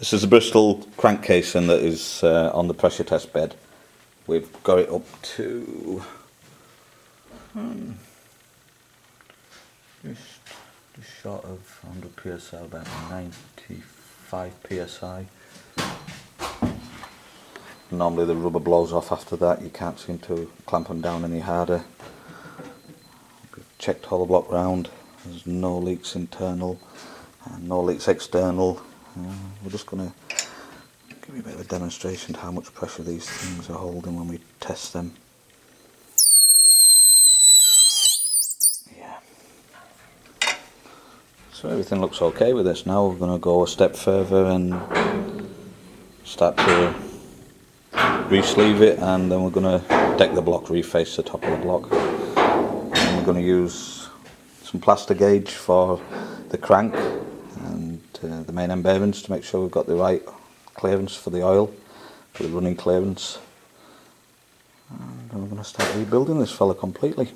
This is a Bristol crank casing that is uh, on the pressure test bed. We've got it up to hmm, just, just short of 100 psi, about 95 psi. Normally the rubber blows off after that, you can't seem to clamp them down any harder. We've checked all the block round, there's no leaks internal and no leaks external. Uh, we're just going to give you a bit of a demonstration of how much pressure these things are holding when we test them. Yeah. So everything looks okay with this now. We're going to go a step further and start to re-sleeve it and then we're going to deck the block, reface the top of the block. And we're going to use some Plastigage for the crank uh, the main end to make sure we've got the right clearance for the oil, for the running clearance. And we're going to start rebuilding this fella completely.